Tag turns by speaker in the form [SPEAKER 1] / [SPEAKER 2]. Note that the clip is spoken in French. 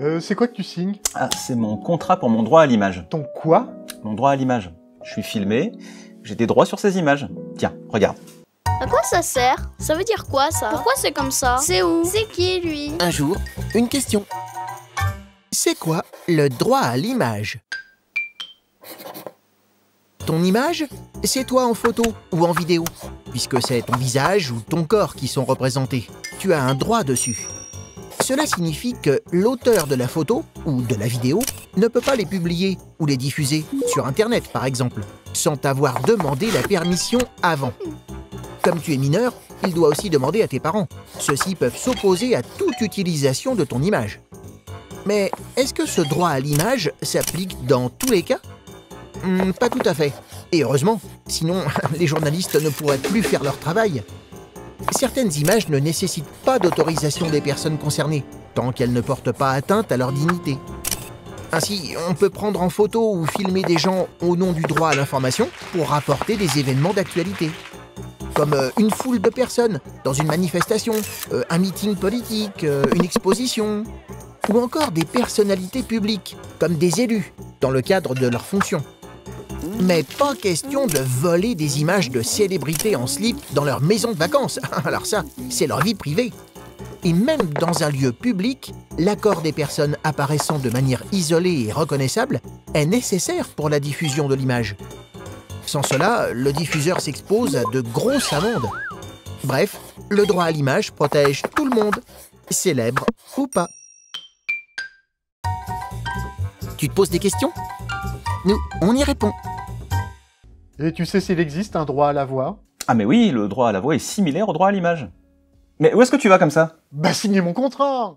[SPEAKER 1] Euh, c'est quoi que tu signes?
[SPEAKER 2] Ah, c'est mon contrat pour mon droit à l'image.
[SPEAKER 1] Ton quoi?
[SPEAKER 2] Mon droit à l'image. Je suis filmé, j'ai des droits sur ces images. Tiens, regarde.
[SPEAKER 3] À quoi ça sert? Ça veut dire quoi ça? Pourquoi c'est comme ça? C'est où? C'est qui lui?
[SPEAKER 4] Un jour, une question. C'est quoi le droit à l'image? Ton image, c'est toi en photo ou en vidéo, puisque c'est ton visage ou ton corps qui sont représentés. Tu as un droit dessus. Cela signifie que l'auteur de la photo ou de la vidéo ne peut pas les publier ou les diffuser sur Internet, par exemple, sans t'avoir demandé la permission avant. Comme tu es mineur, il doit aussi demander à tes parents. Ceux-ci peuvent s'opposer à toute utilisation de ton image. Mais est-ce que ce droit à l'image s'applique dans tous les cas? Hmm, Pas tout à fait. Et heureusement, sinon les journalistes ne pourraient plus faire leur travail. Certaines images ne nécessitent pas d'autorisation des personnes concernées, tant qu'elles ne portent pas atteinte à leur dignité. Ainsi, on peut prendre en photo ou filmer des gens au nom du droit à l'information pour rapporter des événements d'actualité. Comme euh, une foule de personnes dans une manifestation, euh, un meeting politique, euh, une exposition, ou encore des personnalités publiques, comme des élus, dans le cadre de leurs fonctions. Mais pas question de voler des images de célébrités en slip dans leur maison de vacances. Alors ça, c'est leur vie privée. Et même dans un lieu public, l'accord des personnes apparaissant de manière isolée et reconnaissable est nécessaire pour la diffusion de l'image. Sans cela, le diffuseur s'expose à de grosses amendes. Bref, le droit à l'image protège tout le monde, célèbre ou pas. Tu te poses des questions? Nous, on y répond.
[SPEAKER 1] Et tu sais s'il existe un droit à la voix?
[SPEAKER 2] Ah mais oui, le droit à la voix est similaire au droit à l'image. Mais où est-ce que tu vas comme ça?
[SPEAKER 1] Bah signer mon contrat